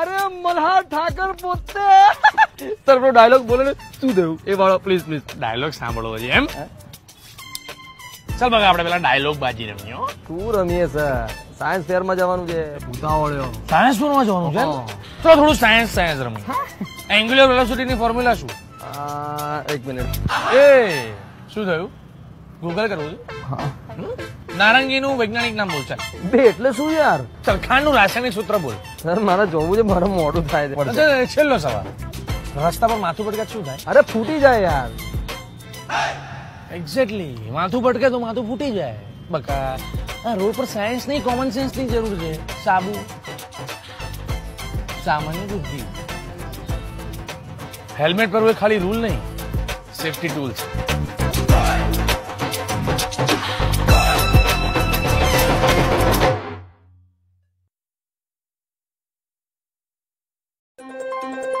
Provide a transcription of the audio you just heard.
અરે મલ્હાર ઠાકર પોતે. Sir dialog બોલે ને શું થયું? એ વાળો પ્લીઝ પ્લીઝ ડાયલોગ સાંભળવો છે એમ? ચાલ બગા આપણે પેલા ડાયલોગ બાજી રમીએ તું રમીએ સર સાયન્સ ફેરમાં જવાનું છે. ભૂતાવળ્યો. સાયન્સ ફોનમાં જવાનું છે? તો થોડું સાયન્સ સાયન્સ રમી એંગ્યુલર વેલોસિટીની ફોર્મ્યુલા શું? એક મિનિટ એ શું થયું? ગૂગલ કરવું છે? નારંગીનું વૈજ્ઞાનિક નામ બોલ ચાલ. બે એટલે શું યાર? ખાંડનું રાસાયણિક સૂત્ર બોલ. સર મારે જોવું છે મારું મોડું થાય છે. છેલ્લો સવાલ. રસ્તા પર માથું ભટકે શું થાય? અરે ફૂટી જાય યાર. એક્ઝેક્ટલી માથું ભટકે તો માથું ફૂટી જાય. બકા આ રોડ પર સાયન્સ નહીં કોમન સેન્સની જરૂર છે. સાબુ. સામાન્ય બુદ્ધિ. હેલ્મેટ પર ખાલી રૂલ નહીં. સેફટી ટૂલ છે. Música